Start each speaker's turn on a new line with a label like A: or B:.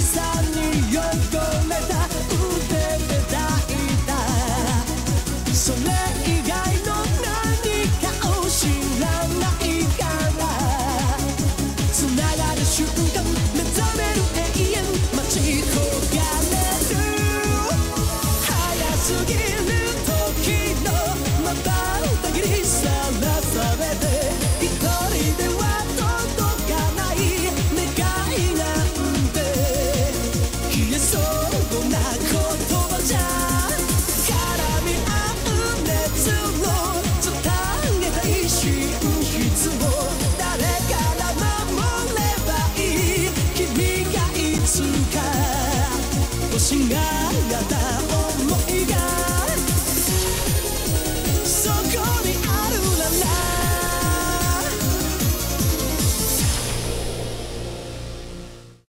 A: さに汚れた。腕で抱いたそれ以しながら